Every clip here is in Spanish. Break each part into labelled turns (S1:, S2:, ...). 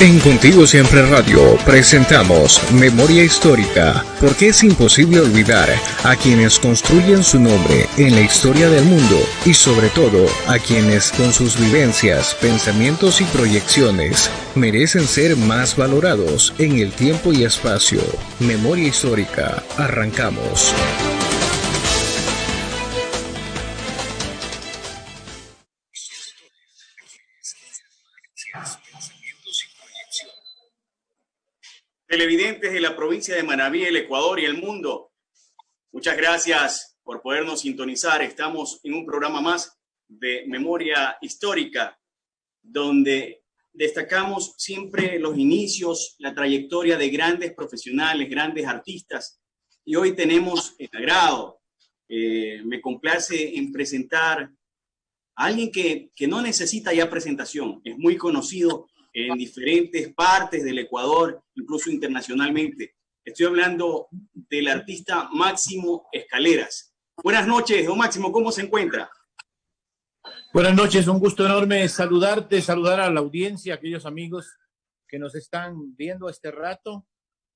S1: En Contigo Siempre Radio presentamos Memoria Histórica, porque es imposible olvidar a quienes construyen su nombre en la historia del mundo y sobre todo a quienes con sus vivencias, pensamientos y proyecciones merecen ser más valorados en el tiempo y espacio. Memoria Histórica, arrancamos.
S2: Televidentes de la provincia de Manabí, el Ecuador y el mundo. Muchas gracias por podernos sintonizar. Estamos en un programa más de memoria histórica, donde destacamos siempre los inicios, la trayectoria de grandes profesionales, grandes artistas. Y hoy tenemos el agrado, eh, me complace en presentar a alguien que, que no necesita ya presentación, es muy conocido en diferentes partes del Ecuador, incluso internacionalmente. Estoy hablando del artista Máximo Escaleras. Buenas noches, don Máximo, ¿cómo se encuentra?
S3: Buenas noches, un gusto enorme saludarte, saludar a la audiencia, a aquellos amigos que nos están viendo este rato,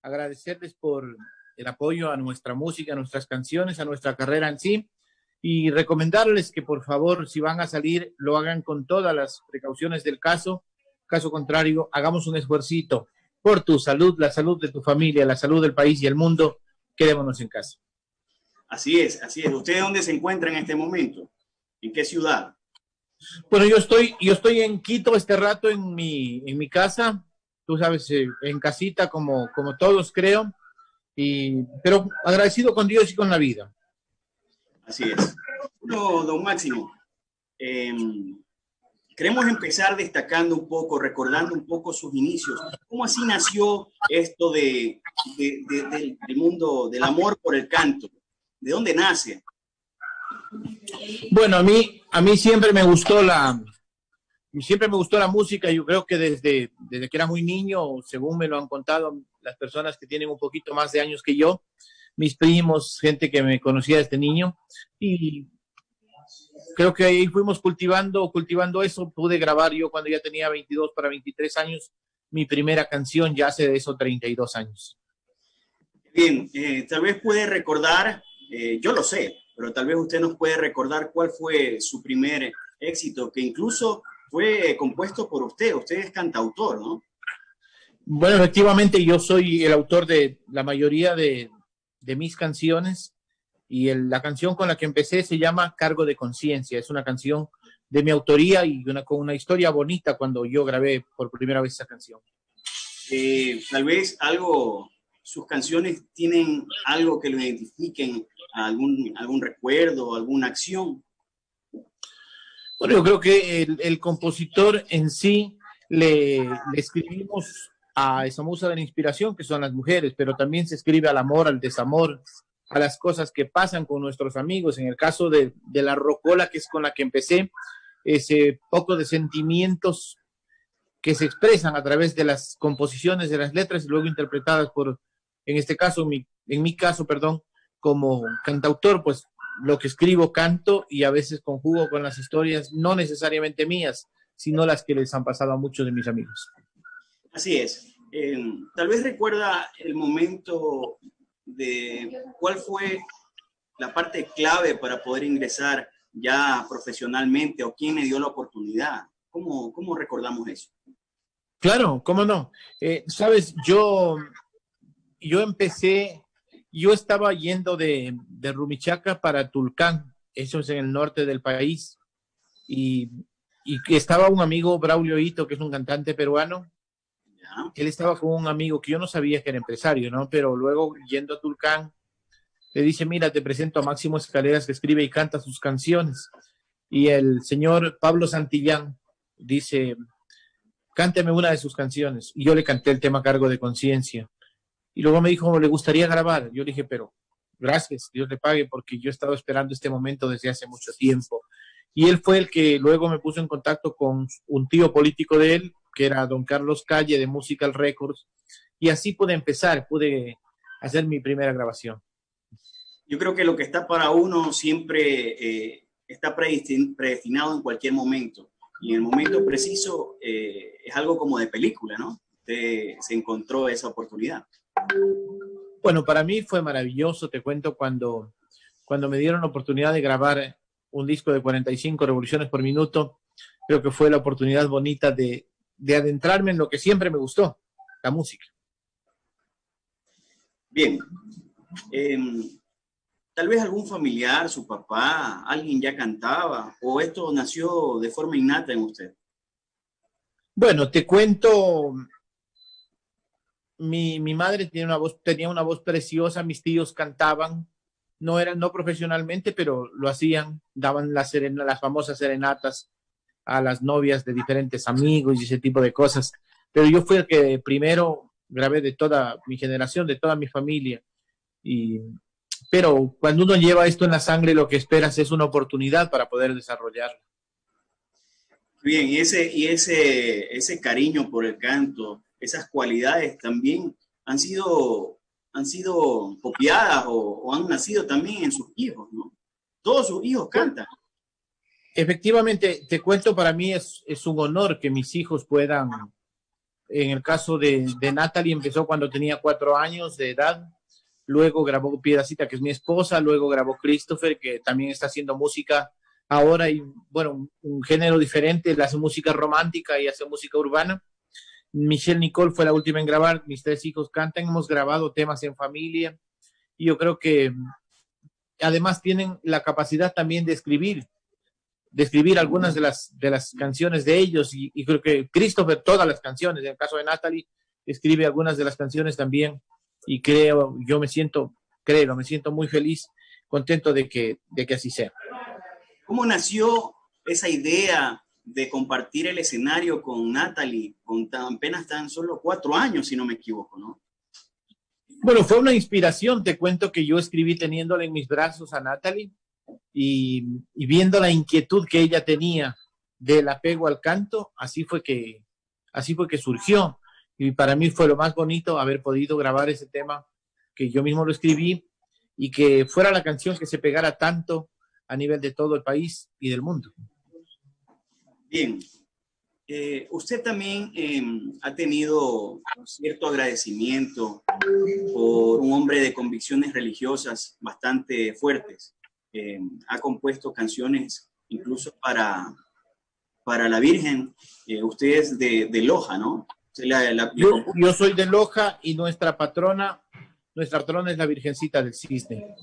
S3: agradecerles por el apoyo a nuestra música, a nuestras canciones, a nuestra carrera en sí y recomendarles que por favor, si van a salir, lo hagan con todas las precauciones del caso Caso contrario, hagamos un esfuercito por tu salud, la salud de tu familia, la salud del país y el mundo. Quedémonos en casa.
S2: Así es, así es. ¿Usted dónde se encuentra en este momento? ¿En qué ciudad?
S3: Bueno, yo estoy, yo estoy en Quito este rato en mi, en mi casa, tú sabes, eh, en casita como, como todos creo, y, pero agradecido con Dios y con la vida.
S2: Así es. No, don Máximo, eh, Queremos empezar destacando un poco, recordando un poco sus inicios. ¿Cómo así nació esto de, del mundo del amor por el canto? ¿De dónde nace?
S3: Bueno, a mí, a mí siempre me gustó la, siempre me gustó la música. Yo creo que desde, desde que era muy niño, según me lo han contado las personas que tienen un poquito más de años que yo, mis primos, gente que me conocía desde niño, y creo que ahí fuimos cultivando, cultivando eso. Pude grabar yo cuando ya tenía 22 para 23 años mi primera canción, ya hace de eso 32 años.
S2: Bien, eh, tal vez puede recordar, eh, yo lo sé, pero tal vez usted nos puede recordar cuál fue su primer éxito, que incluso fue compuesto por usted. Usted es cantautor, ¿no?
S3: Bueno, efectivamente yo soy el autor de la mayoría de, de mis canciones y la canción con la que empecé se llama Cargo de Conciencia. Es una canción de mi autoría y una, con una historia bonita cuando yo grabé por primera vez esa canción.
S2: Eh, tal vez algo, sus canciones tienen algo que lo identifiquen, algún, algún recuerdo, alguna acción.
S3: Bueno, yo creo que el, el compositor en sí le, le, escribimos a esa musa de la inspiración, que son las mujeres, pero también se escribe al amor, al desamor, a las cosas que pasan con nuestros amigos. En el caso de, la rocola, que es con la que empecé, ese poco de sentimientos que se expresan a través de las composiciones de las letras y luego interpretadas por, en este caso, mi, en mi caso, perdón, como cantautor, pues lo que escribo canto y a veces conjugo con las historias no necesariamente mías, sino las que les han pasado a muchos de mis amigos.
S2: Así es. Eh, tal vez recuerda el momento de cuál fue la parte clave para poder ingresar ya profesionalmente o quién le dio la oportunidad. ¿Cómo, cómo recordamos eso?
S3: Claro, cómo no. Eh, Sabes, yo, yo empecé, yo estaba yendo de, de Rumichaca para Tulcán, eso es en el norte del país, y, y estaba un amigo, Braulio Hito, que es un cantante peruano, él estaba con un amigo que yo no sabía que era empresario, ¿no? Pero luego yendo a Tulcán, le dice, mira, te presento a Máximo Escaleras que escribe y canta sus canciones. Y el señor Pablo Santillán dice, cánteme una de sus canciones. Y yo le canté el tema Cargo de Conciencia. Y luego me dijo, le gustaría grabar. Yo dije, pero gracias, Dios le pague, porque yo he estado esperando este momento desde hace mucho tiempo. Y él fue el que luego me puso en contacto con un tío político de él, que era don Carlos Calle de Musical Records, y así pude empezar, pude hacer mi primera grabación.
S2: Yo creo que lo que está para uno siempre eh, está predestinado en cualquier momento, y en el momento preciso eh, es algo como de película, ¿no? se encontró esa oportunidad?
S3: Bueno, para mí fue maravilloso, te cuento, cuando, cuando me dieron la oportunidad de grabar un disco de 45 revoluciones por minuto, creo que fue la oportunidad bonita de, de adentrarme en lo que siempre me gustó, la música.
S2: Bien. Em, tal vez algún familiar, su papá, alguien ya cantaba, o esto nació de forma innata en usted.
S3: Bueno, te cuento, mi, mi madre tenía una, voz, tenía una voz preciosa, mis tíos cantaban, no eran, no profesionalmente, pero lo hacían, daban las, las famosas serenatas a las novias de diferentes amigos y ese tipo de cosas. Pero yo fui el que primero grabé de toda mi generación, de toda mi familia. Y, pero cuando uno lleva esto en la sangre, lo que esperas es una oportunidad para poder desarrollarlo.
S2: Bien, y ese, y ese, ese cariño por el canto, esas cualidades también han sido, han sido copiadas o, han nacido también en sus hijos, ¿no? Todos sus hijos cantan.
S3: Efectivamente, te cuento, para mí es, es un honor que mis hijos puedan, en el caso de, de Natalie, empezó cuando tenía cuatro años de edad, luego grabó Piedacita, que es mi esposa, luego grabó Christopher, que también está haciendo música ahora y, bueno, un, género diferente, él hace música romántica y hace música urbana. Michelle Nicole fue la última en grabar, mis tres hijos cantan, hemos grabado temas en familia y yo creo que además tienen la capacidad también de escribir, de escribir algunas de las, de las canciones de ellos y, y, creo que Christopher todas las canciones, en el caso de Natalie, escribe algunas de las canciones también y creo, yo me siento, creo, me siento muy feliz, contento de que, de que así sea.
S2: ¿Cómo nació esa idea de compartir el escenario con Natalie, con tan, apenas tan solo cuatro años, si no me equivoco, ¿no?
S3: Bueno, fue una inspiración, te cuento que yo escribí teniéndola en mis brazos a Natalie y, viendo la inquietud que ella tenía del apego al canto, así fue que, así fue que surgió. Y para mí fue lo más bonito haber podido grabar ese tema que yo mismo lo escribí y que fuera la canción que se pegara tanto a nivel de todo el país y del mundo.
S2: Bien, eh, usted también eh, ha tenido cierto agradecimiento por un hombre de convicciones religiosas bastante fuertes. Eh, ha compuesto canciones incluso para, para la Virgen. Eh, usted es de, de Loja, ¿no?
S3: La, la, yo, yo, soy de Loja y nuestra patrona, nuestra patrona es la Virgencita del Cisne.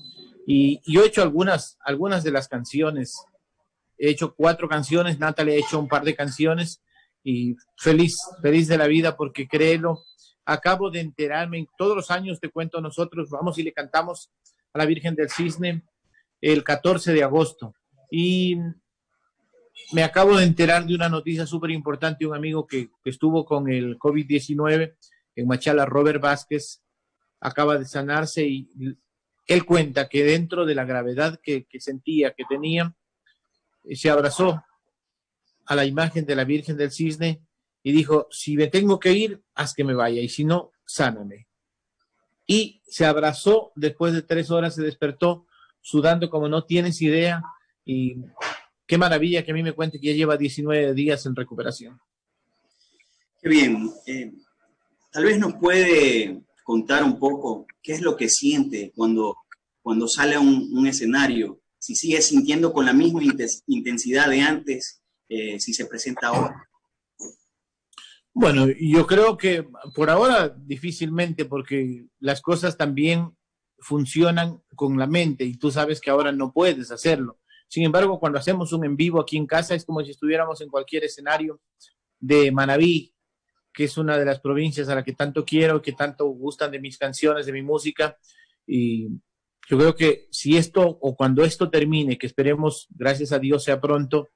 S3: Y, yo he hecho algunas, algunas de las canciones. He hecho cuatro canciones, Natalie ha hecho un par de canciones y feliz, feliz de la vida porque créelo, acabo de enterarme, todos los años te cuento nosotros, vamos y le cantamos a la Virgen del Cisne el 14 de agosto. Y me acabo de enterar de una noticia súper importante, un amigo que, estuvo con el COVID-19 en Machala, Robert Vázquez, acaba de sanarse y él cuenta que dentro de la gravedad que, que sentía, que tenía, se abrazó a la imagen de la Virgen del Cisne y dijo, si me tengo que ir, haz que me vaya, y si no, sáname. Y se abrazó, después de tres horas se despertó sudando como no tienes idea, y qué maravilla que a mí me cuente que ya lleva 19 días en recuperación.
S2: Qué bien. Eh, tal vez nos puede contar un poco qué es lo que siente cuando, cuando sale a un, un escenario, si sigue sintiendo con la misma intensidad de antes, eh, si se presenta ahora.
S3: Bueno, yo creo que por ahora difícilmente, porque las cosas también funcionan con la mente y tú sabes que ahora no puedes hacerlo. Sin embargo, cuando hacemos un en vivo aquí en casa es como si estuviéramos en cualquier escenario de Manabí, que es una de las provincias a la que tanto quiero, que tanto gustan de mis canciones, de mi música. Y yo creo que si esto o cuando esto termine, que esperemos, gracias a Dios, sea pronto,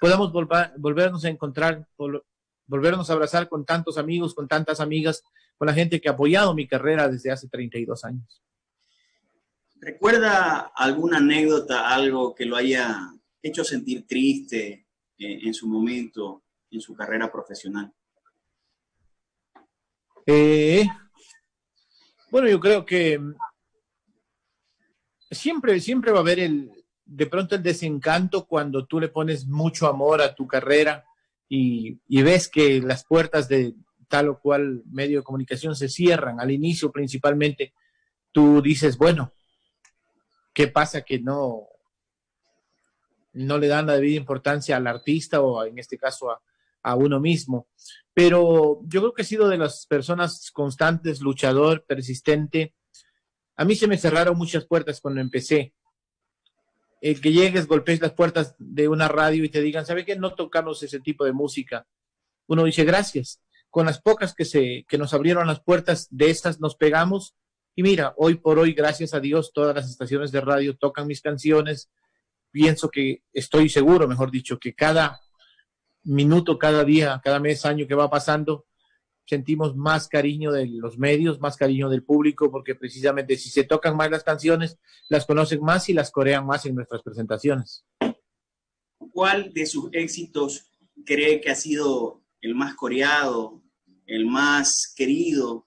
S3: podamos volver, volvernos a encontrar, volvernos a abrazar con tantos amigos, con tantas amigas, con la gente que ha apoyado mi carrera desde hace 32 años.
S2: ¿Recuerda alguna anécdota, algo que lo haya hecho sentir triste eh, en su momento, en su carrera profesional?
S3: Eh, bueno, yo creo que siempre, siempre va a haber el, de pronto el desencanto cuando tú le pones mucho amor a tu carrera y, y ves que las puertas de, tal o cual medio de comunicación se cierran. Al inicio principalmente, tú dices, bueno, ¿qué pasa que no, no le dan la debida importancia al artista o en este caso a, a uno mismo? Pero yo creo que he sido de las personas constantes, luchador, persistente. A mí se me cerraron muchas puertas cuando empecé el que llegues, golpees las puertas de una radio y te digan, ¿sabe qué? No tocamos ese tipo de música. Uno dice, gracias. Con las pocas que, se, que nos abrieron las puertas de estas nos pegamos. Y mira, hoy por hoy, gracias a Dios, todas las estaciones de radio tocan mis canciones. Pienso que, estoy seguro, mejor dicho, que cada minuto, cada día, cada mes, año que va pasando, sentimos más cariño de los medios, más cariño del público, porque precisamente si se tocan más las canciones, las conocen más y las corean más en nuestras presentaciones.
S2: ¿Cuál de sus éxitos cree que ha sido el más coreado, el más querido?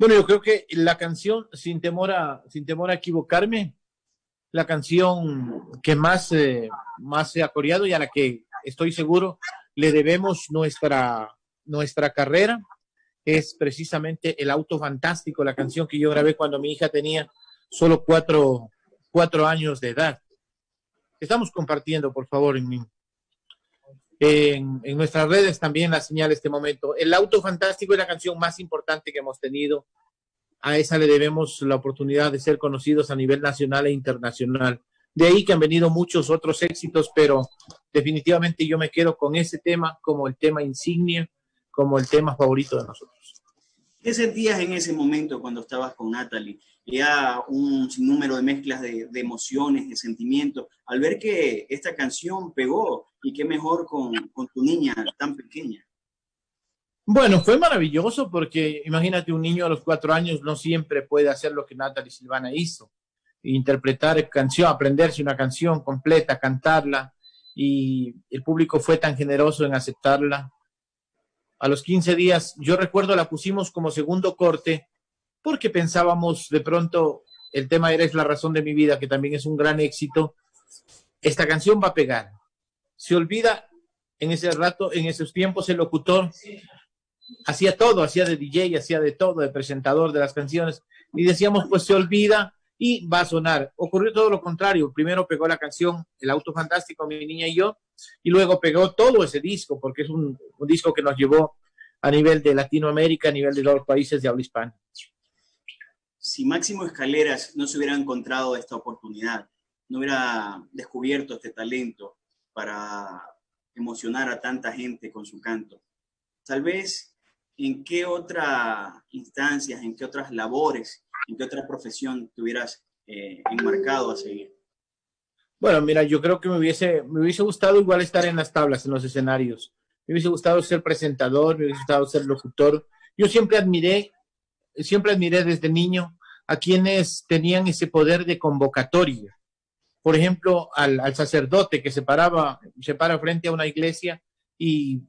S3: Bueno, yo creo que la canción, sin temor a, sin temor a equivocarme, la canción que más, eh, más se ha coreado y a la que estoy seguro le debemos nuestra, nuestra carrera es precisamente El Auto Fantástico, la canción que yo grabé cuando mi hija tenía solo cuatro, cuatro años de edad. Estamos compartiendo, por favor, en, en, nuestras redes también la señal este momento. El Auto Fantástico es la canción más importante que hemos tenido. A esa le debemos la oportunidad de ser conocidos a nivel nacional e internacional. De ahí que han venido muchos otros éxitos, pero definitivamente yo me quedo con ese tema como el tema insignia como el tema favorito de nosotros.
S2: ¿Qué sentías en ese momento cuando estabas con Natalie? Ya un sinnúmero de mezclas de, de, emociones, de sentimientos, al ver que esta canción pegó y qué mejor con, con tu niña tan pequeña.
S3: Bueno, fue maravilloso porque imagínate un niño a los cuatro años no siempre puede hacer lo que Natalie Silvana hizo, interpretar canción, aprenderse una canción completa, cantarla y el público fue tan generoso en aceptarla a los 15 días, yo recuerdo la pusimos como segundo corte porque pensábamos de pronto, el tema Eres la razón de mi vida, que también es un gran éxito, esta canción va a pegar. Se olvida en ese rato, en esos tiempos, el locutor hacía todo, hacía de DJ, hacía de todo, de presentador de las canciones, y decíamos, pues se olvida y va a sonar. Ocurrió todo lo contrario. Primero pegó la canción El Auto Fantástico, mi niña y yo, y luego pegó todo ese disco, porque es un, disco que nos llevó a nivel de Latinoamérica, a nivel de los países de habla hispana.
S2: Si Máximo Escaleras no se hubiera encontrado esta oportunidad, no hubiera descubierto este talento para emocionar a tanta gente con su canto, tal vez en qué otras instancias, en qué otras labores ¿En qué otra profesión te hubieras eh, enmarcado a seguir?
S3: Bueno, mira, yo creo que me hubiese, me hubiese gustado igual estar en las tablas, en los escenarios. Me hubiese gustado ser presentador, me hubiese gustado ser locutor. Yo siempre admiré, siempre admiré desde niño a quienes tenían ese poder de convocatoria. Por ejemplo, al, al sacerdote que se paraba, se para frente a una iglesia y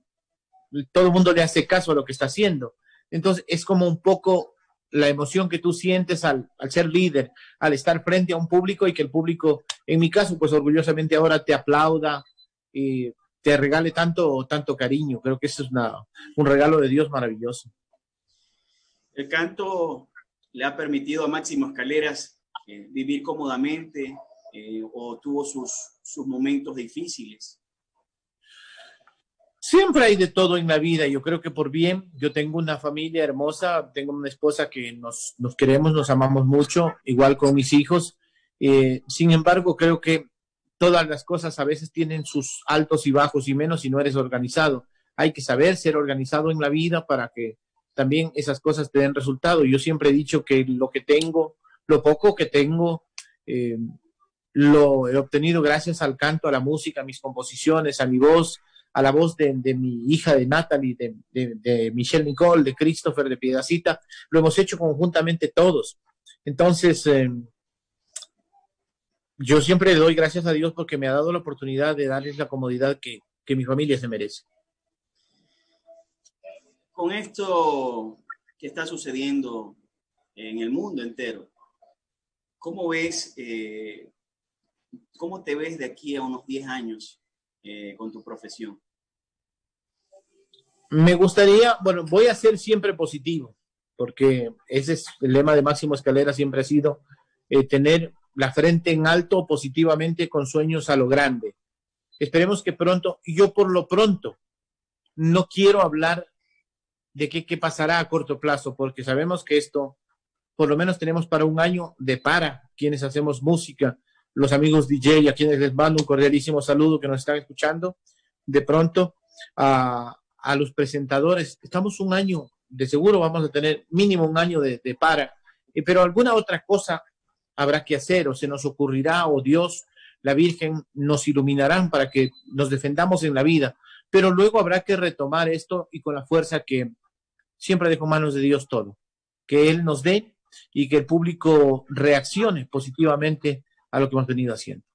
S3: todo el mundo le hace caso a lo que está haciendo. Entonces, es como un poco la emoción que tú sientes al, al, ser líder, al estar frente a un público y que el público, en mi caso, pues orgullosamente ahora te aplauda y te regale tanto, tanto cariño. Creo que eso es una, un regalo de Dios maravilloso.
S2: El canto le ha permitido a Máximo Escaleras eh, vivir cómodamente eh, o tuvo sus, sus momentos difíciles.
S3: Siempre hay de todo en la vida. Yo creo que por bien, yo tengo una familia hermosa, tengo una esposa que nos, nos queremos, nos amamos mucho, igual con mis hijos. Eh, sin embargo, creo que todas las cosas a veces tienen sus altos y bajos y menos si no eres organizado. Hay que saber ser organizado en la vida para que también esas cosas te den resultado. Yo siempre he dicho que lo que tengo, lo poco que tengo, eh, lo he obtenido gracias al canto, a la música, a mis composiciones, a mi voz, a la voz de, mi hija, de Natalie, de, de, de, Michelle Nicole, de Christopher, de Piedacita, lo hemos hecho conjuntamente todos. Entonces, eh, yo siempre le doy gracias a Dios porque me ha dado la oportunidad de darles la comodidad que, que mi familia se merece.
S2: Con esto que está sucediendo en el mundo entero, ¿cómo ves, eh, cómo te ves de aquí a unos 10 años eh, con tu profesión?
S3: Me gustaría, bueno, voy a ser siempre positivo, porque ese es el lema de Máximo Escalera, siempre ha sido eh, tener la frente en alto positivamente con sueños a lo grande. Esperemos que pronto, yo por lo pronto, no quiero hablar de qué, qué pasará a corto plazo, porque sabemos que esto, por lo menos tenemos para un año de para quienes hacemos música, los amigos DJ, a quienes les mando un cordialísimo saludo que nos están escuchando, de pronto a, a los presentadores, estamos un año, de seguro vamos a tener mínimo un año de, de para, pero alguna otra cosa habrá que hacer o se nos ocurrirá o Dios, la Virgen nos iluminarán para que nos defendamos en la vida, pero luego habrá que retomar esto y con la fuerza que siempre dejo manos de Dios todo, que Él nos dé y que el público reaccione positivamente a lo que hemos venido haciendo.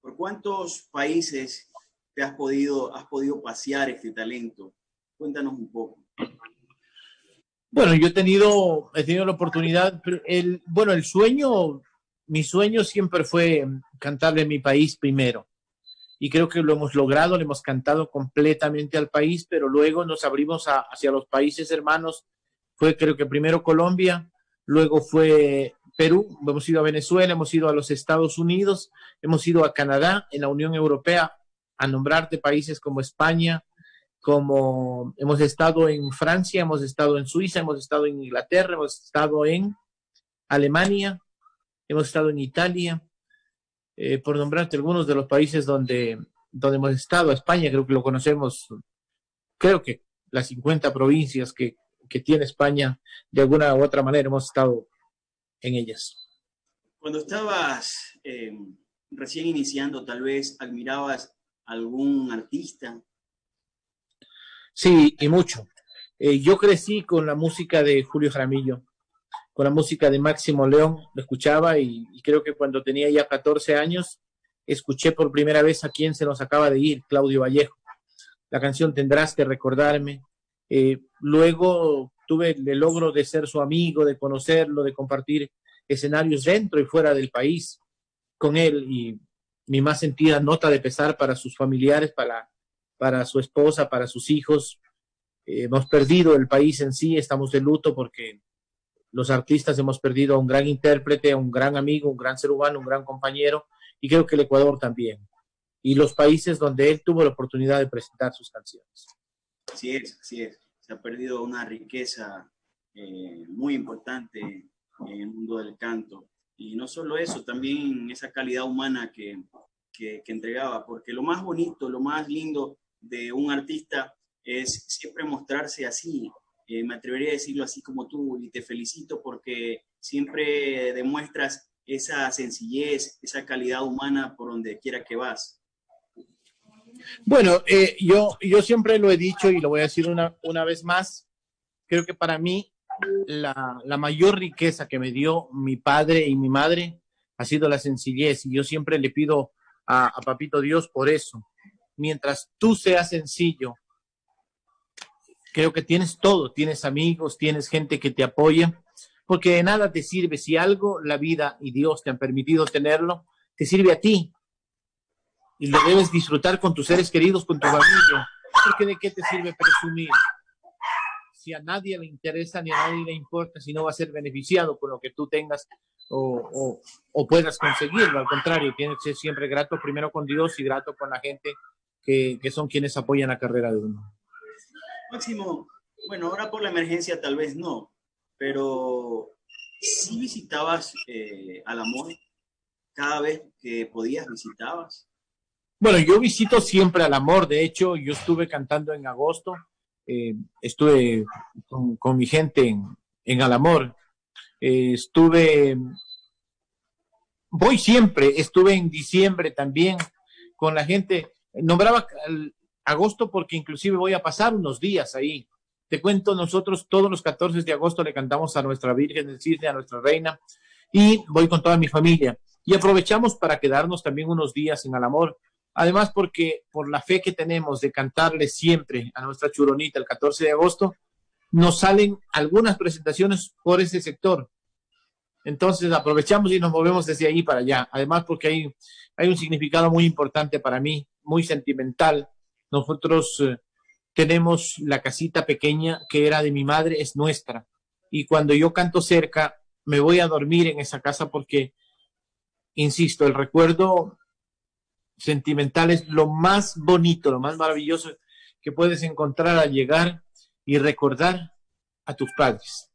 S2: ¿Por cuántos países te has podido, has podido pasear este talento? Cuéntanos un poco.
S3: Bueno, yo he tenido, he tenido la oportunidad, el, bueno, el sueño, mi sueño siempre fue cantarle a mi país primero. Y creo que lo hemos logrado, le hemos cantado completamente al país, pero luego nos abrimos a, hacia los países hermanos. Fue creo que primero Colombia, luego fue Perú, hemos ido a Venezuela, hemos ido a los Estados Unidos, hemos ido a Canadá, en la Unión Europea, a nombrarte países como España, como hemos estado en Francia, hemos estado en Suiza, hemos estado en Inglaterra, hemos estado en Alemania, hemos estado en Italia, eh, por nombrarte algunos de los países donde, donde hemos estado, España creo que lo conocemos, creo que las 50 provincias que, que tiene España, de alguna u otra manera hemos estado en ellas.
S2: Cuando estabas eh, recién iniciando, tal vez admirabas algún artista
S3: Sí, y mucho. Eh, yo crecí con la música de Julio Jaramillo, con la música de Máximo León, lo escuchaba y, y, creo que cuando tenía ya 14 años, escuché por primera vez a quien se nos acaba de ir, Claudio Vallejo. La canción Tendrás que recordarme. Eh, luego tuve el logro de ser su amigo, de conocerlo, de compartir escenarios dentro y fuera del país con él y mi más sentida nota de pesar para sus familiares, para para su esposa, para sus hijos. Eh, hemos perdido el país en sí, estamos de luto porque los artistas hemos perdido a un gran intérprete, a un gran amigo, un gran ser humano, un gran compañero, y creo que el Ecuador también. Y los países donde él tuvo la oportunidad de presentar sus canciones.
S2: Así es, así es. Se ha perdido una riqueza eh, muy importante en el mundo del canto. Y no solo eso, también esa calidad humana que, que, entregaba, porque lo más bonito, lo más lindo de un artista es siempre mostrarse así. Eh, me atrevería a decirlo así como tú y te felicito porque siempre demuestras esa sencillez, esa calidad humana por donde quiera que vas.
S3: Bueno, eh, yo, yo siempre lo he dicho y lo voy a decir una, una vez más. Creo que para mí la, la mayor riqueza que me dio mi padre y mi madre ha sido la sencillez y yo siempre le pido a, Papito Dios por eso mientras tú seas sencillo, creo que tienes todo, tienes amigos, tienes gente que te apoya, porque de nada te sirve si algo la vida y Dios te han permitido tenerlo, te sirve a ti. Y lo debes disfrutar con tus seres queridos, con tu familia, porque de qué te sirve presumir si a nadie le interesa ni a nadie le importa, si no va a ser beneficiado con lo que tú tengas o, o, o puedas conseguirlo. Al contrario, tienes que ser siempre grato primero con Dios y grato con la gente que, que, son quienes apoyan la carrera de uno.
S2: Máximo, bueno, ahora por la emergencia tal vez no, pero si visitabas eh, al amor cada vez que podías visitabas.
S3: Bueno, yo visito siempre al amor, de hecho yo estuve cantando en agosto, eh, estuve con, mi gente en, en Al Amor, eh, estuve, voy siempre, estuve en diciembre también con la gente, nombraba agosto porque inclusive voy a pasar unos días ahí. Te cuento, nosotros todos los 14 de agosto le cantamos a nuestra Virgen del Cisne, a nuestra Reina, y voy con toda mi familia. Y aprovechamos para quedarnos también unos días en Alamor. Además, porque por la fe que tenemos de cantarle siempre a nuestra churonita el 14 de agosto, nos salen algunas presentaciones por ese sector. Entonces aprovechamos y nos movemos desde ahí para allá. Además, porque hay, hay un significado muy importante para mí muy sentimental. Nosotros eh, tenemos la casita pequeña que era de mi madre, es nuestra. Y cuando yo canto cerca, me voy a dormir en esa casa porque, insisto, el recuerdo sentimental es lo más bonito, lo más maravilloso que puedes encontrar al llegar y recordar a tus padres.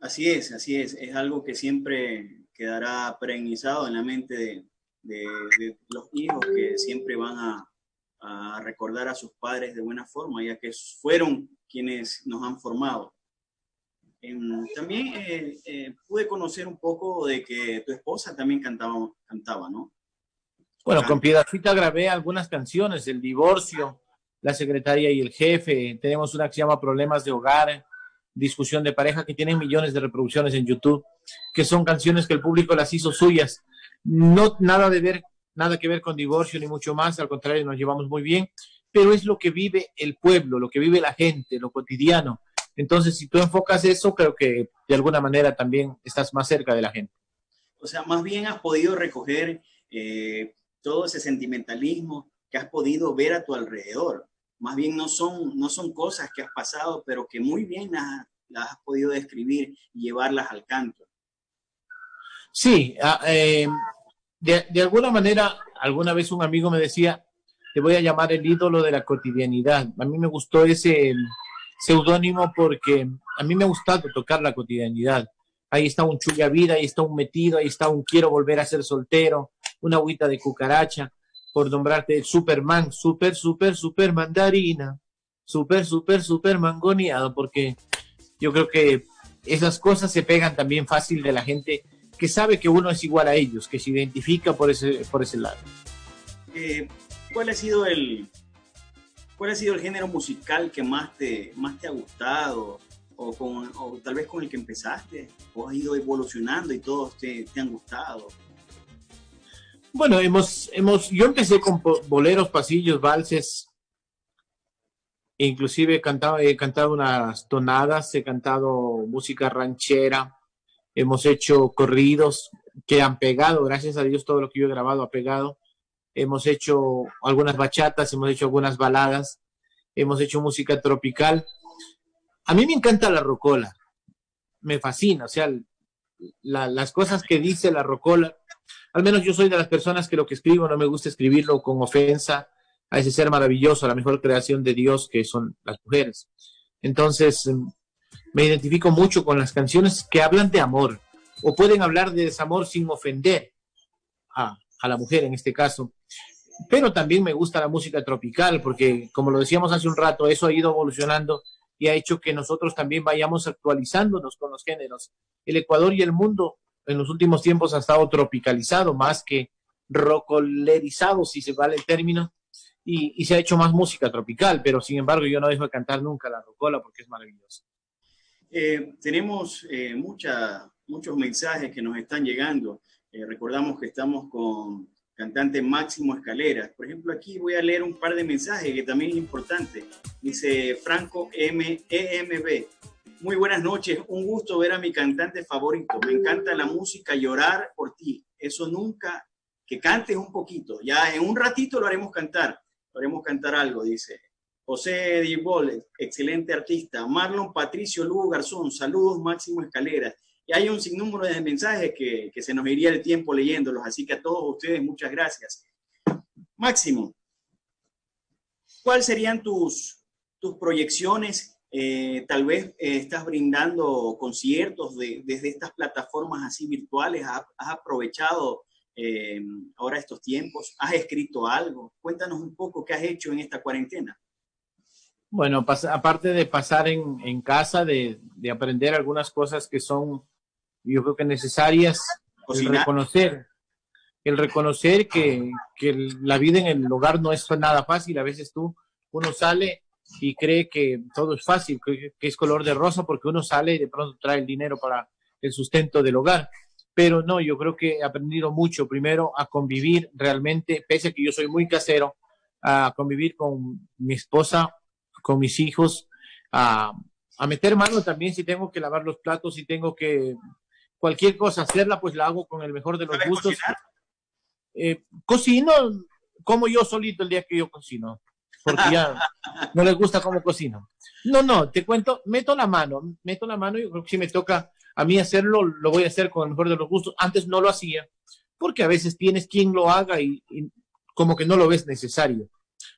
S2: Así es, así es. Es algo que siempre quedará pregnizado en la mente de, los hijos que siempre van a, recordar a sus padres de buena forma, ya que fueron quienes nos han formado. Em, también eh, eh, pude conocer un poco de que tu esposa también cantaba, cantaba ¿no?
S3: Bueno, con Piedacita grabé algunas canciones, El divorcio, La secretaria y el jefe. Tenemos una que se llama Problemas de hogar, Discusión de pareja, que tiene millones de reproducciones en YouTube, que son canciones que el público las hizo suyas. No nada de ver, nada que ver con divorcio ni mucho más, al contrario, nos llevamos muy bien, pero es lo que vive el pueblo, lo que vive la gente, lo cotidiano. Entonces, si tú enfocas eso, creo que de alguna manera también estás más cerca de la gente.
S2: O sea, más bien has podido recoger eh, todo ese sentimentalismo que has podido ver a tu alrededor. Más bien no son, no son cosas que has pasado, pero que muy bien las, has podido describir y llevarlas al canto.
S3: Sí, ah, eh, de, de, alguna manera, alguna vez un amigo me decía, te voy a llamar el ídolo de la cotidianidad. A mí me gustó ese seudónimo porque a mí me ha gustado tocar la cotidianidad. Ahí está un chulla vida, ahí está un metido, ahí está un quiero volver a ser soltero, una agüita de cucaracha, por nombrarte Superman, super, super, super mandarina, super, super, super mangoneado, porque yo creo que esas cosas se pegan también fácil de la gente que sabe que uno es igual a ellos, que se identifica por ese, por ese lado.
S2: Eh, ¿Cuál ha sido el cuál ha sido el género musical que más te, más te ha gustado? O, con, o tal vez con el que empezaste, o has ido evolucionando y todos te, te han gustado.
S3: Bueno, hemos, hemos, yo empecé con boleros, pasillos, valses, inclusive he cantado, he cantado unas tonadas, he cantado música ranchera, hemos hecho corridos que han pegado, gracias a Dios todo lo que yo he grabado ha pegado, hemos hecho algunas bachatas, hemos hecho algunas baladas, hemos hecho música tropical. A mí me encanta la rocola, me fascina, o sea, las cosas que dice la rocola, al menos yo soy de las personas que lo que escribo no me gusta escribirlo con ofensa a ese ser maravilloso, a la mejor creación de Dios que son las mujeres. Entonces, em, me identifico mucho con las canciones que hablan de amor o pueden hablar de desamor sin ofender a, a la mujer en este caso. Pero también me gusta la música tropical porque, como lo decíamos hace un rato, eso ha ido evolucionando y ha hecho que nosotros también vayamos actualizándonos con los géneros. El Ecuador y el mundo en los últimos tiempos ha estado tropicalizado más que rocolerizado, si se vale el término, y, se ha hecho más música tropical, pero sin embargo yo no dejo de cantar nunca la rocola porque es maravillosa.
S2: Eh, tenemos eh, muchos mensajes que nos están llegando. Eh, recordamos que estamos con cantante Máximo Escaleras. Por ejemplo, aquí voy a leer un par de mensajes que también es importante. Dice Franco M EMB. Muy buenas noches, un gusto ver a mi cantante favorito. Me encanta la música, llorar por ti. Eso nunca, que cantes un poquito. Ya en un ratito lo haremos cantar, lo haremos cantar algo, dice. José Dibol, excelente artista. Marlon Patricio Lugo Garzón, saludos Máximo Escaleras. Y hay un sinnúmero de mensajes que, que se nos iría el tiempo leyéndolos, así que a todos ustedes muchas gracias. Máximo, ¿cuáles serían tus, tus proyecciones eh, tal vez eh, estás brindando conciertos desde estas plataformas así virtuales, has, aprovechado eh, ahora estos tiempos, has escrito algo. Cuéntanos un poco qué has hecho en esta cuarentena.
S3: Bueno, aparte de pasar en, casa, de, aprender algunas cosas que son, yo creo que necesarias, el reconocer, el reconocer que, que la vida en el hogar no es nada fácil. A veces tú, uno sale y cree que todo es fácil, que, es color de rosa porque uno sale y de pronto trae el dinero para el sustento del hogar. Pero no, yo creo que he aprendido mucho, primero a convivir realmente, pese a que yo soy muy casero, a convivir con mi esposa, con mis hijos, a, a meter mano también si tengo que lavar los platos, si tengo que cualquier cosa hacerla, pues la hago con el mejor de los gustos. Eh, cocino como yo solito el día que yo cocino. Porque ya no les gusta cómo cocino. No, no, te cuento, meto la mano, meto la mano y creo que si me toca a mí hacerlo, lo voy a hacer con el mejor de los gustos. Antes no lo hacía, porque a veces tienes quien lo haga y, como que no lo ves necesario.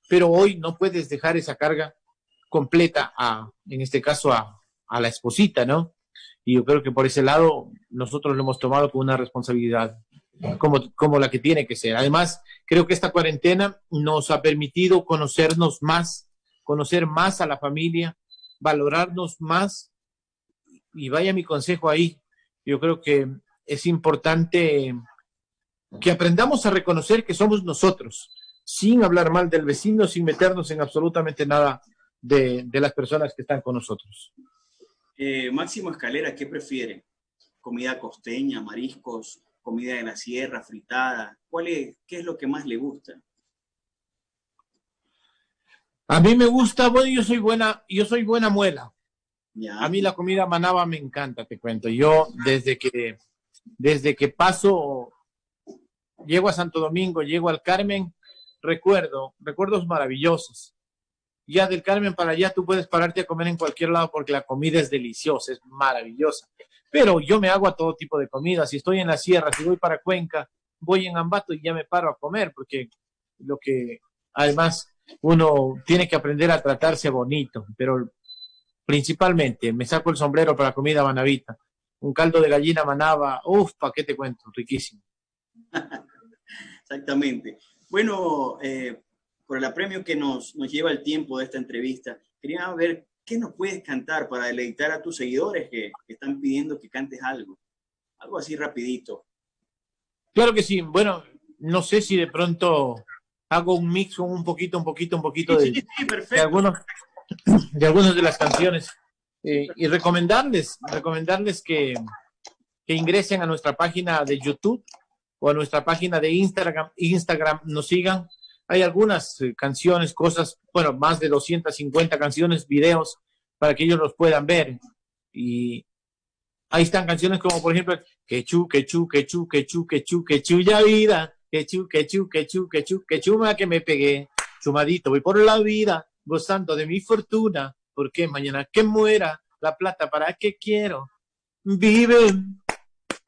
S3: Pero hoy no puedes dejar esa carga completa a, en este caso, a, a la esposita, ¿no? Y yo creo que por ese lado nosotros lo hemos tomado con una responsabilidad como, como la que tiene que ser. Además, creo que esta cuarentena nos ha permitido conocernos más, conocer más a la familia, valorarnos más. Y vaya mi consejo ahí. Yo creo que es importante que aprendamos a reconocer que somos nosotros, sin hablar mal del vecino, sin meternos en absolutamente nada de, las personas que están con nosotros.
S2: Eh, Máximo Escalera, ¿qué prefiere? ¿Comida costeña, mariscos, comida de la sierra, fritada? ¿Cuál es, ¿Qué es lo que más le gusta?
S3: A mí me gusta, bueno, yo soy buena, yo soy buena muela. A mí la comida manaba me encanta, te cuento. Yo desde que, desde que paso, llego a Santo Domingo, llego al Carmen, recuerdo, recuerdos maravillosos. Ya del Carmen para allá tú puedes pararte a comer en cualquier lado porque la comida es deliciosa, es maravillosa. Pero yo me hago a todo tipo de comida. Si estoy en la sierra, si voy para Cuenca, voy en Ambato y ya me paro a comer porque lo que además uno tiene que aprender a tratarse bonito, pero principalmente me saco el sombrero para comida manavita. Un caldo de gallina manaba, uff, ¿para qué te cuento? Riquísimo.
S2: Exactamente. Bueno, eh, por el apremio que nos, nos lleva el tiempo de esta entrevista, quería ver qué nos puedes cantar para deleitar a tus seguidores que, están pidiendo que cantes algo. Algo así rapidito.
S3: Claro que sí. Bueno, no sé si de pronto hago un mix un poquito, un poquito, un poquito de, de algunos de algunas de las canciones eh, y recomendarles, recomendarles que, que ingresen a nuestra página de YouTube o a nuestra página de Instagram, Instagram nos sigan. Hay algunas eh, canciones, cosas, bueno, más de 250 canciones, videos, para que ellos los puedan ver. Y ahí están canciones como, por ejemplo, que chu, que chu, que chu, que chu, que chu, que chu, ya vida, que chu, que chu, que chu, que que que me pegué, chumadito, voy por la vida, gozando de mi fortuna, porque mañana que muera, la plata para qué quiero. Vive,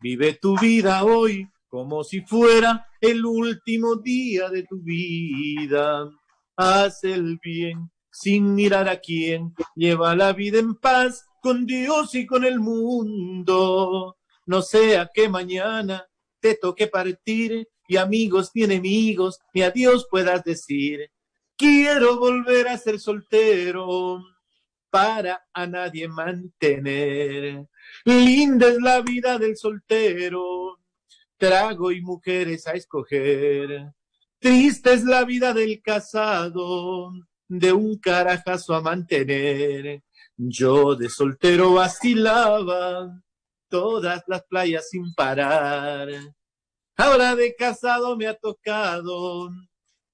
S3: vive tu vida hoy, como si fuera el último día de tu vida. Haz el bien sin mirar a quién, lleva la vida en paz con Dios y con el mundo. No sea que mañana te toque partir y amigos ni enemigos ni adiós puedas decir. Quiero volver a ser soltero para a nadie mantener. Linda es la vida del soltero trago y mujeres a escoger. Triste es la vida del casado, de un carajazo a mantener. Yo de soltero vacilaba todas las playas sin parar. Ahora de casado me ha tocado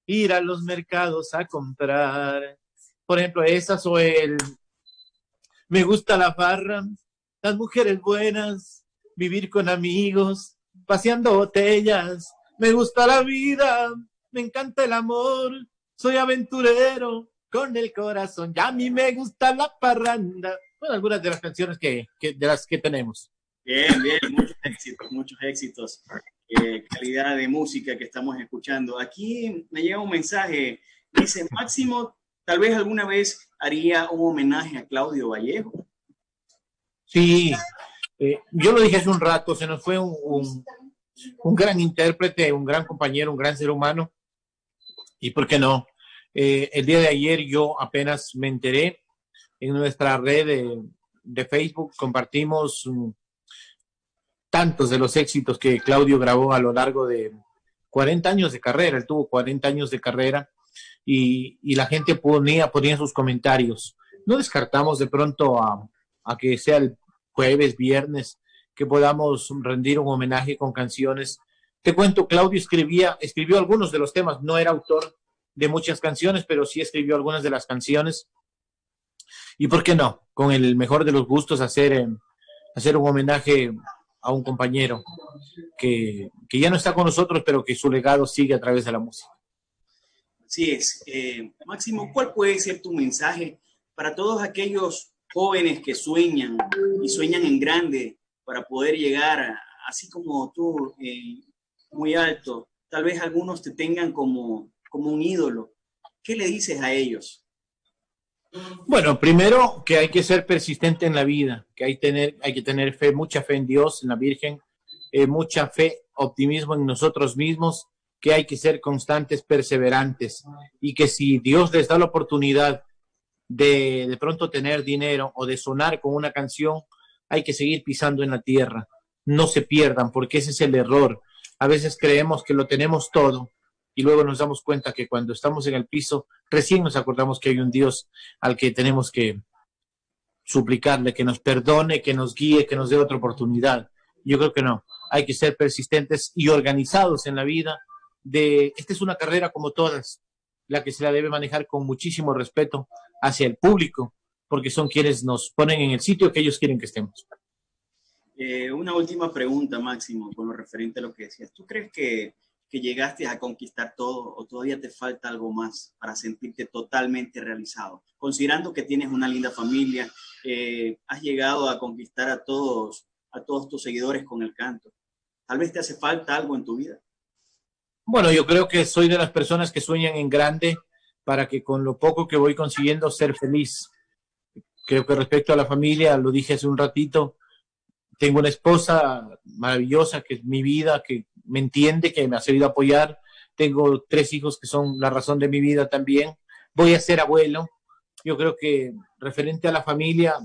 S3: ir a los mercados a comprar. Por ejemplo, esas o el me gusta la farra, las mujeres buenas, vivir con amigos, paseando botellas. Me gusta la vida, me encanta el amor, soy aventurero con el corazón. Ya a mí me gusta la parranda. Bueno, algunas de las canciones que, de las que tenemos.
S2: Bien, bien, muchos éxitos, muchos éxitos. Eh, calidad de música que estamos escuchando. Aquí me llega un mensaje, dice Máximo, tal vez alguna vez haría un homenaje a Claudio Vallejo.
S3: Sí, eh, yo lo dije hace un rato, se nos fue un, gran intérprete, un gran compañero, un gran ser humano. ¿Y por qué no? Eh, el día de ayer yo apenas me enteré en nuestra red de, Facebook, compartimos mm, tantos de los éxitos que Claudio grabó a lo largo de 40 años de carrera. Él tuvo 40 años de carrera y, la gente ponía, ponía sus comentarios. No descartamos de pronto a, a que sea el jueves, viernes, que podamos rendir un homenaje con canciones. Te cuento, Claudio escribía, escribió algunos de los temas, no era autor de muchas canciones, pero sí escribió algunas de las canciones. Y por qué no, con el mejor de los gustos, hacer, eh, hacer un homenaje a un compañero que, ya no está con nosotros, pero que su legado sigue a través de la música.
S2: Sí es. Eh, Máximo, ¿cuál puede ser tu mensaje para todos aquellos jóvenes que sueñan y sueñan en grande para poder llegar, así como tú, muy alto? Tal vez algunos te tengan como, como un ídolo. ¿Qué le dices a ellos?
S3: Bueno, primero que hay que ser persistente en la vida, que hay, tener, hay que tener fe, mucha fe en Dios, en la Virgen, eh, mucha fe, optimismo en nosotros mismos, que hay que ser constantes, perseverantes y que si Dios les da la oportunidad de de pronto tener dinero o de sonar con una canción, hay que seguir pisando en la tierra. No se pierdan porque ese es el error. A veces creemos que lo tenemos todo y luego nos damos cuenta que cuando estamos en el piso, recién nos acordamos que hay un Dios al que tenemos que suplicarle que nos perdone, que nos guíe, que nos dé otra oportunidad. Yo creo que no. Hay que ser persistentes y organizados en la vida. De esta es una carrera como todas, la que se la debe manejar con muchísimo respeto hacia el público, porque son quienes nos ponen en el sitio que ellos quieren que estemos.
S2: Eh, una última pregunta, Máximo, con lo referente a lo que decías. ¿Tú crees que que llegaste a conquistar todo o todavía te falta algo más para sentirte totalmente realizado? Considerando que tienes una linda familia, eh, has llegado a conquistar a todos, a todos tus seguidores con el canto. Tal vez te hace falta algo en tu vida.
S3: Bueno, yo creo que soy de las personas que sueñan en grande para que con lo poco que voy consiguiendo ser feliz. Creo que respecto a la familia, lo dije hace un ratito, tengo una esposa maravillosa que es mi vida, que me entiende, que me ha servido apoyar. Tengo tres hijos que son la razón de mi vida también. Voy a ser abuelo. Yo creo que referente a la familia,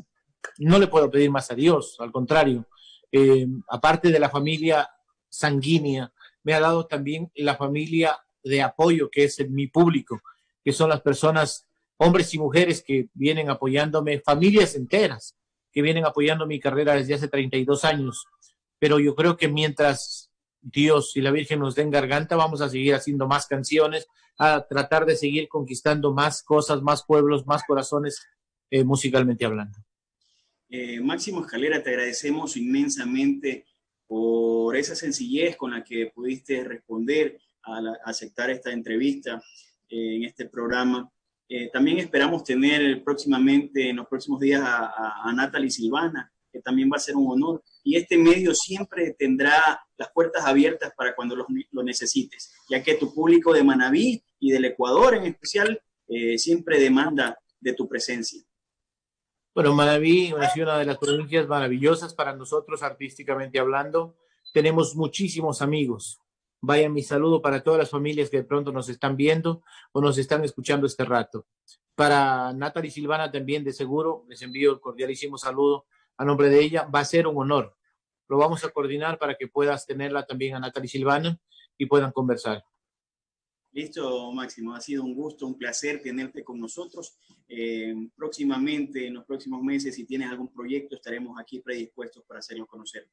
S3: no le puedo pedir más a Dios, al contrario. Eh, aparte de la familia sanguínea, me ha dado también la familia de apoyo, que es mi público, que son las personas, hombres y mujeres que vienen apoyándome, familias enteras que vienen apoyando mi carrera desde hace 32 años. Pero yo creo que mientras Dios y la Virgen nos den garganta, vamos a seguir haciendo más canciones, a tratar de seguir conquistando más cosas, más pueblos, más corazones, eh, musicalmente hablando.
S2: Eh, Máximo Escalera, te agradecemos inmensamente por esa sencillez con la que pudiste responder a, aceptar esta entrevista en este programa. también esperamos tener próximamente, en los próximos días, a, a Silvana, que también va a ser un honor y este medio siempre tendrá las puertas abiertas para cuando lo, necesites, ya que tu público de Manabí y del Ecuador en especial eh, siempre demanda de tu presencia.
S3: Bueno, Manabí es una de las provincias maravillosas para nosotros artísticamente hablando. Tenemos muchísimos amigos. Vaya mi saludo para todas las familias que de pronto nos están viendo o nos están escuchando este rato. Para Natalie Silvana también, de seguro, les envío el cordialísimo saludo a nombre de ella. Va a ser un honor lo vamos a coordinar para que puedas tenerla también a Natalie Silvana y puedan conversar.
S2: Listo, Máximo. Ha sido un gusto, un placer tenerte con nosotros. Eh, próximamente, en los próximos meses, si tienes algún proyecto, estaremos aquí predispuestos para hacerlo conocer.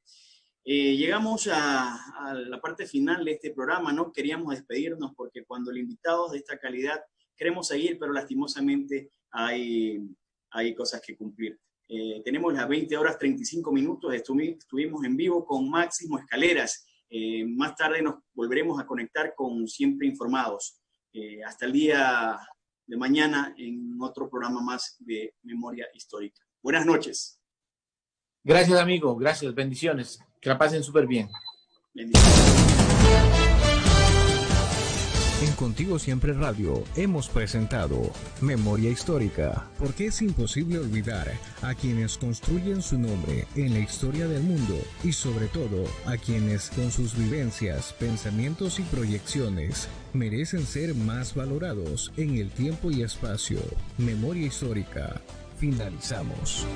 S2: Eh, llegamos a, la parte final de este programa. No queríamos despedirnos porque cuando el invitado de esta calidad queremos seguir, pero lastimosamente hay, hay cosas que cumplir. Eh, tenemos las 20 horas 35 minutos, estuvimos en vivo con Máximo Escaleras. Eh, más tarde nos volveremos a conectar con Siempre Informados. Hasta el día de mañana en otro programa más de Memoria Histórica. Buenas noches.
S3: Gracias, amigo. Gracias. Bendiciones. Que la pasen súper bien.
S1: En Contigo Siempre Radio hemos presentado Memoria Histórica, porque es imposible olvidar a quienes construyen su nombre en la historia del mundo y sobre todo a quienes con sus vivencias, pensamientos y proyecciones merecen ser más valorados en el tiempo y espacio. Memoria Histórica. Finalizamos.